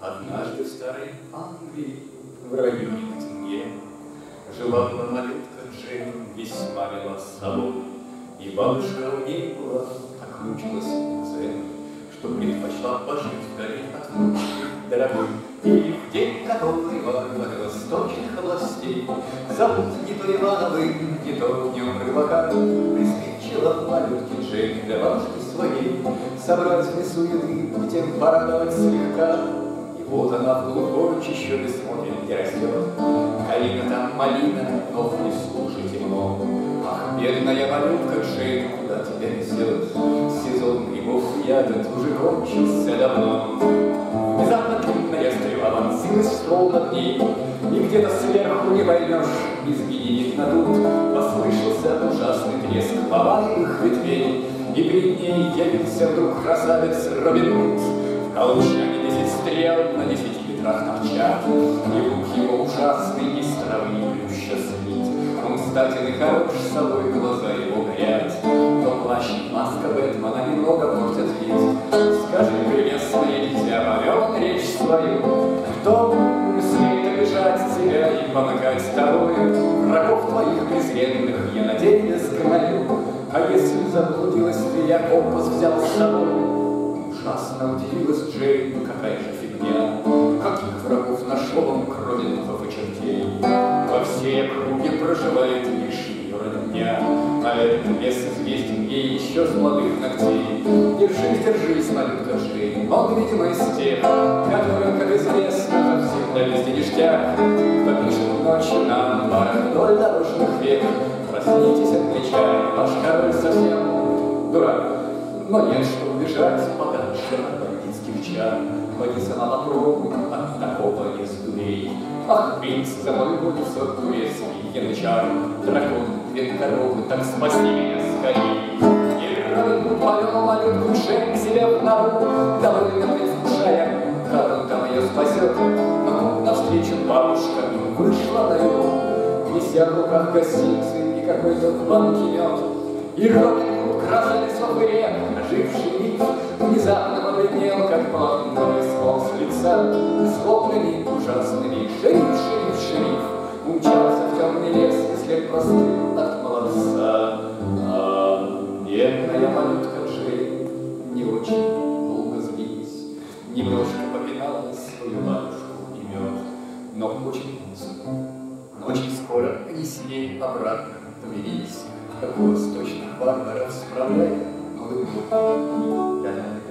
Однажды в старой Англии, в районе Ноттингема, Жила была малютка Джейн, весьма мила собой, И бабушка у ней была, так мучилась дзен, Что предпочла пожить вдали от внучки дорогой. И в день, который восточных областей Зовут не то Ивановым, не то днем рыбака, Приспичила малютки Джейн для бабушки своей Собрать в лесу еды тем порадовать слегка. Вот она в глухой чащобе смотрит, где растет Калина там малина, но в лесу уже темно. Ах, бедная малютка Джейн, куда тебя несет? Сезон грибов и ягод уже кончился давно. В ствол над ней, И где-то сверху не поймешь, изгиб надут, Послышался ужасный треск поваленных ветвей, И перед ней явился вдруг красавец Робин Гуд. В колчане десять стрел на десяти ветрах торчат, И лук его ужасный из травы плюща слит. Он статен и хорош, собой глаза его горят, Но плащ и маска Бэтмена немного портят вид. Скажи, прелестное дитя, повел речь свою, помогать тобою? Врагов твоих презренных я надеюсь гною, А если заблудилась ты, я компас взял с собой. Ужасно удивилась Джейн, какая же фигня, Каких врагов нашел он, кроме духов и чертей. Во всей округе проживает лишь ее родня, А этот лес известен ей еще с молодых ногтей. Держись, держись, малютка Джейн, он, видимо, из тех, Которым, как известно, завсегда везде ништяк. Кто пишет ночью на амбарах вдоль дорожных век, Проснитесь, англичане, ваш король совсем дурак. Но нет, что убежать подальше от бандитских чар. Поди сама попробуй от такого из дурей. Ах, принц, за мной водится турецкий янычар, Дракон, две коровы, так спаси меня скорей. Робин повел малютку Джейн к себе в нору, Довольно предвкушая, как он там ее спасет. Навстречу бабушка вышла на его, Неся в руках гостицы и какой-то мед. И Робин Гуд, красавец во дворе, оживший миф, Внезапно побледнел, как полотно, сполз с лица, Злобными, ужасными, шериф, шериф, шериф, Умчался в темный лес, и след простыл от молодца. А бедная малютка Джейн не очень долго злилась, Немножко попинала свою и Но очень поздно, но очень скоро они с ней обратно помирились, как у восточных варваров справляя Новый год.